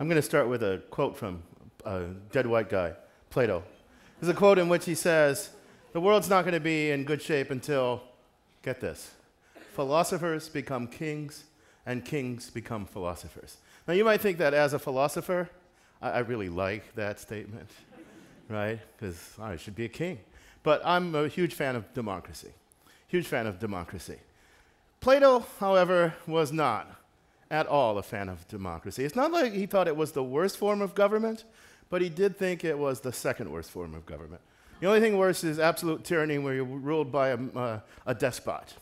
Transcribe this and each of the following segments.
I'm going to start with a quote from a dead white guy, Plato. There's a quote in which he says, The world's not going to be in good shape until, get this, philosophers become kings and kings become philosophers. Now, you might think that as a philosopher, I, I really like that statement, right? Because I should be a king. But I'm a huge fan of democracy. Huge fan of democracy. Plato, however, was not at all a fan of democracy. It's not like he thought it was the worst form of government, but he did think it was the second worst form of government. The only thing worse is absolute tyranny where you're ruled by a, uh, a despot.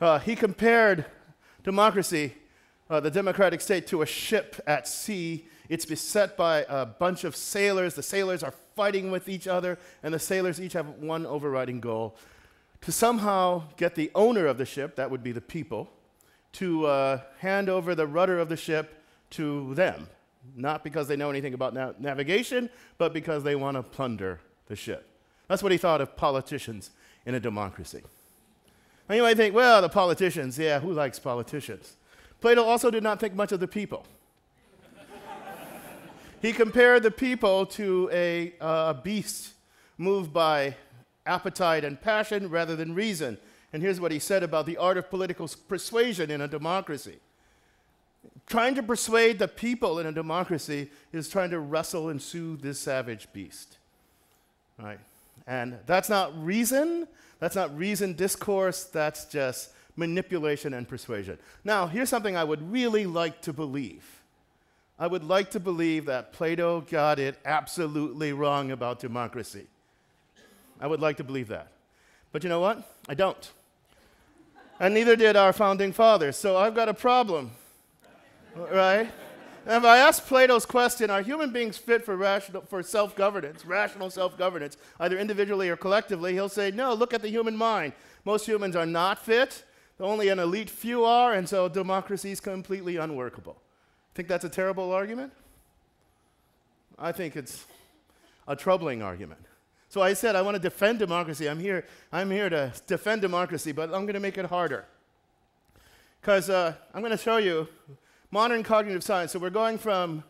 Uh, he compared democracy, uh, the democratic state, to a ship at sea. It's beset by a bunch of sailors. The sailors are fighting with each other, and the sailors each have one overriding goal to somehow get the owner of the ship, that would be the people, to uh, hand over the rudder of the ship to them. Not because they know anything about na- navigation, but because they want to plunder the ship. That's what he thought of politicians in a democracy. Now you might think, well, the politicians, yeah, who likes politicians? Plato also did not think much of the people. he compared the people to a uh, beast moved by appetite and passion rather than reason. And here's what he said about the art of political persuasion in a democracy. Trying to persuade the people in a democracy is trying to wrestle and soothe this savage beast. Right? And that's not reason, that's not reason discourse, that's just manipulation and persuasion. Now, here's something I would really like to believe. I would like to believe that Plato got it absolutely wrong about democracy. I would like to believe that. But you know what? I don't. And neither did our founding fathers. So I've got a problem. Right? If I ask Plato's question, are human beings fit for, rational, for self governance, rational self governance, either individually or collectively? He'll say, no, look at the human mind. Most humans are not fit, only an elite few are, and so democracy is completely unworkable. Think that's a terrible argument? I think it's a troubling argument. So I said, I want to defend democracy. I'm here, I'm here to defend democracy, but I'm going to make it harder. Because uh, I'm going to show you modern cognitive science. So we're going from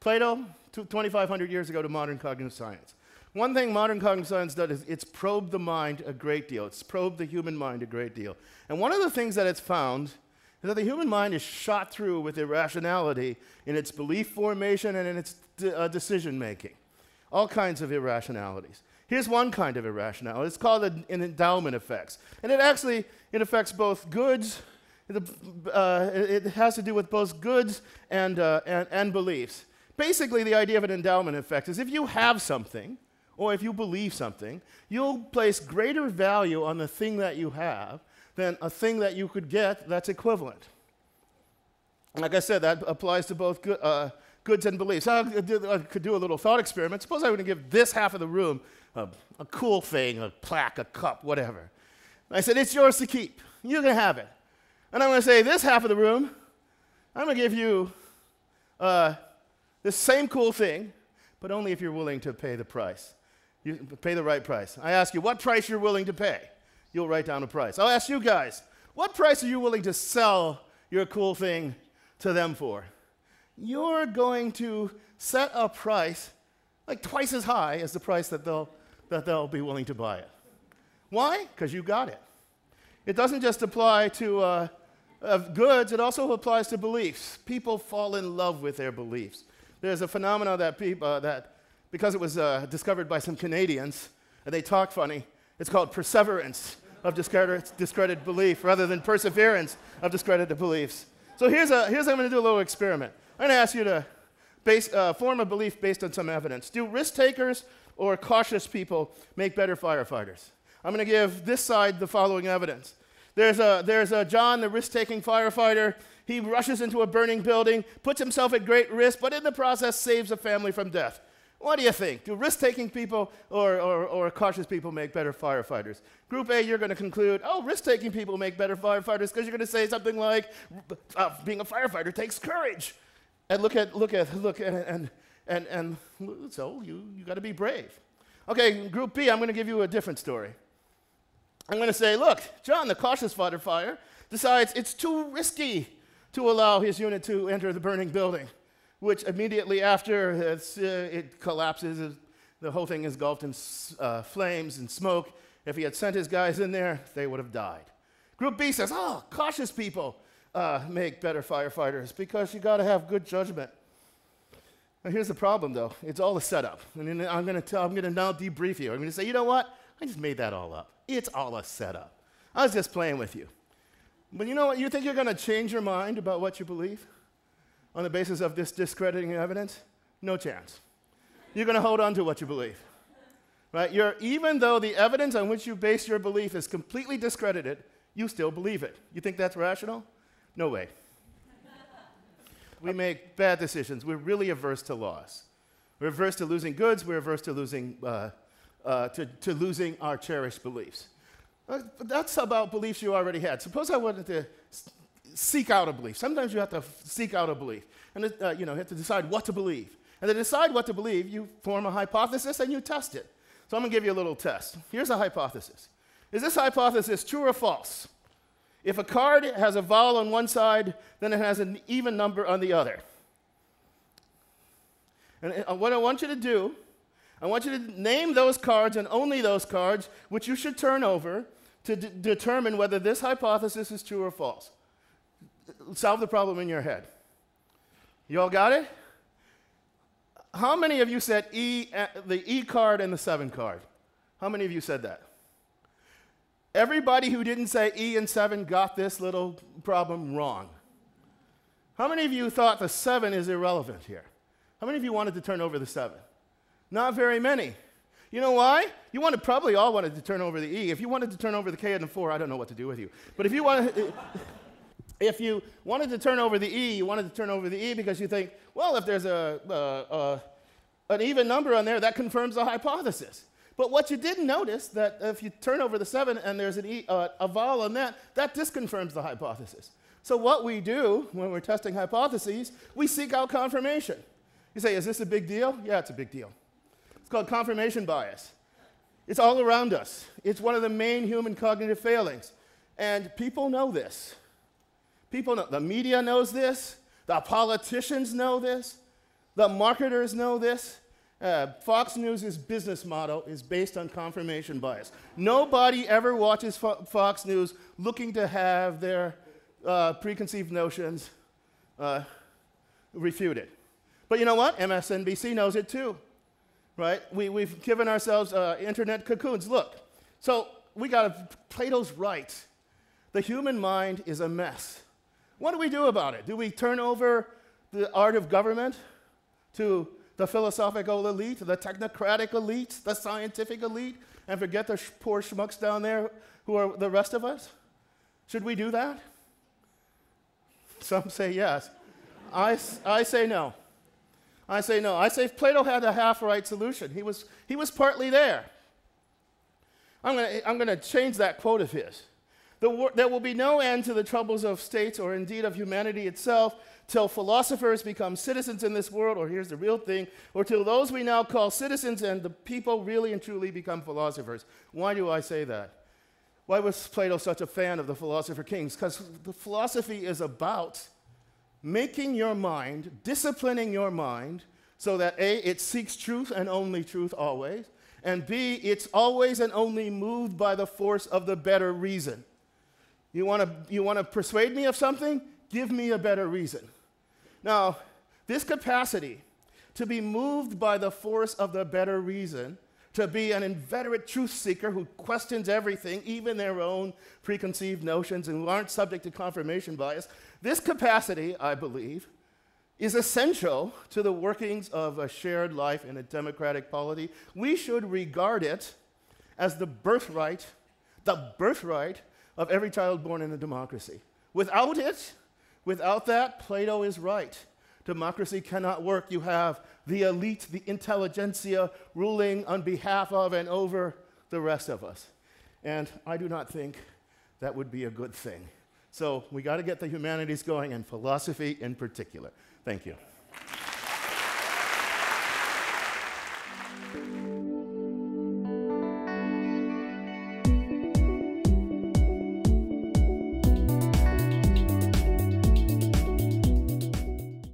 Plato to 2,500 years ago to modern cognitive science. One thing modern cognitive science does is it's probed the mind a great deal. It's probed the human mind a great deal. And one of the things that it's found is that the human mind is shot through with irrationality in its belief formation and in its de- uh, decision making. All kinds of irrationalities. Here's one kind of irrationality. It's called an, endowment effect. And it actually it affects both goods, uh, it has to do with both goods and, uh, and, and beliefs. Basically, the idea of an endowment effect is if you have something, or if you believe something, you'll place greater value on the thing that you have than a thing that you could get that's equivalent. Like I said, that applies to both uh, goods and beliefs. I could do a little thought experiment. Suppose I were to give this half of the room a, a cool thing, a plaque, a cup, whatever. I said, It's yours to keep. You can have it. And I'm going to say, This half of the room, I'm going to give you uh, this same cool thing, but only if you're willing to pay the price. You pay the right price. I ask you what price you're willing to pay. You'll write down a price. I'll ask you guys, what price are you willing to sell your cool thing to them for? You're going to set a price like twice as high as the price that they'll that they'll be willing to buy it. Why? Because you got it. It doesn't just apply to uh, goods, it also applies to beliefs. People fall in love with their beliefs. There's a phenomenon that, people, uh, that because it was uh, discovered by some Canadians, and they talk funny, it's called perseverance of discredited, discredited belief rather than perseverance of discredited beliefs. So here's, a, here's I'm going to do a little experiment. I'm going to ask you to base, uh, form a belief based on some evidence. Do risk takers or cautious people make better firefighters. I'm going to give this side the following evidence. There's a, there's a John, the risk taking firefighter. He rushes into a burning building, puts himself at great risk, but in the process saves a family from death. What do you think? Do risk taking people or, or, or, cautious people make better firefighters? Group A, you're going to conclude, oh, risk taking people make better firefighters because you're going to say something like, uh, being a firefighter takes courage. And look at, look at, look at, and, and, and so you, you got to be brave. Okay, group B, I'm going to give you a different story. I'm going to say, look, John, the cautious fighter fire, decides it's too risky to allow his unit to enter the burning building. which immediately after uh, it collapses, the whole thing is engulfed in uh, flames and smoke. If he had sent his guys in there, they would have died. Group B says, oh, cautious people uh, make better firefighters because you got to have good judgment. Now, here's the problem, though. It's all a setup. And I'm going to tell, I'm going to now debrief you. I'm going to say, you know what? I just made that all up. It's all a setup. I was just playing with you. But you know what? You think you're going to change your mind about what you believe on the basis of this discrediting evidence? No chance. You're going to hold on to what you believe. Right? You're, even though the evidence on which you base your belief is completely discredited, you still believe it. You think that's rational? No way. we make bad decisions. We're really averse to loss. We're averse to losing goods. We're averse to losing, uh, uh, to, to losing our cherished beliefs. Uh, that's about beliefs you already had. Suppose I wanted to seek out a belief. Sometimes you have to seek out a belief, and uh, you know, you have to decide what to believe. And to decide what to believe, you form a hypothesis and you test it. So I'm going to give you a little test. Here's a hypothesis. Is this hypothesis true or false? If a card has a vowel on one side, then it has an even number on the other. And uh, what I want you to do, I want you to name those cards and only those cards which you should turn over to determine whether this hypothesis is true or false. Solve the problem in your head. You all got it? How many of you said E, uh, the E card and the 7 card? How many of you said that? Everybody who didn't say E and 7 got this little problem wrong. How many of you thought the 7 is irrelevant here? How many of you wanted to turn over the 7? Not very many. You know why? You wanted, probably all wanted to turn over the E. If you wanted to turn over the K and the 4, I don't know what to do with you. But if you wanted, if you wanted to turn over the E, you wanted to turn over the E because you think, well, if there's a, uh, uh, an even number on there, that confirms the hypothesis. But what you didn't notice that if you turn over the seven and there's an e, uh, a vowel on that, that disconfirms the hypothesis. So what we do when we're testing hypotheses, we seek out confirmation. You say, is this a big deal? Yeah, it's a big deal. It's called confirmation bias. It's all around us. It's one of the main human cognitive failings. And people know this. People know, the media knows this, the politicians know this, the marketers know this, uh, Fox News' business model is based on confirmation bias. Nobody ever watches Fo- Fox News looking to have their uh, preconceived notions uh, refuted. But you know what? MSNBC knows it too, right? We, we've given ourselves uh, internet cocoons. Look, so we got Plato's right. The human mind is a mess. What do we do about it? Do we turn over the art of government to the philosophical elite, the technocratic elite, the scientific elite, and forget the sh- poor schmucks down there who are the rest of us? Should we do that? Some say yes. I, I say no. I say no. I say Plato had a half right solution. He was, he was partly there. I'm going to I'm going to change that quote of his. The, there will be no end to the troubles of states or indeed of humanity itself till philosophers become citizens in this world, or here's the real thing, or till those we now call citizens and the people really and truly become philosophers. Why do I say that? Why was Plato such a fan of the philosopher kings? Because the philosophy is about making your mind, disciplining your mind, so that A, it seeks truth and only truth always, and B, it's always and only moved by the force of the better reason. You want to you wanna persuade me of something? Give me a better reason. Now, this capacity to be moved by the force of the better reason, to be an inveterate truth seeker who questions everything, even their own preconceived notions, and who aren't subject to confirmation bias, this capacity, I believe, is essential to the workings of a shared life in a democratic polity. We should regard it as the birthright, the birthright of every child born in a democracy. Without it, Without that, Plato is right. Democracy cannot work. You have the elite, the intelligentsia ruling on behalf of and over the rest of us. And I do not think that would be a good thing. So we got to get the humanities going, and philosophy in particular. Thank you.